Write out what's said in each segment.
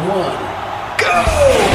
One, go!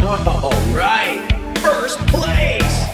All right, first place!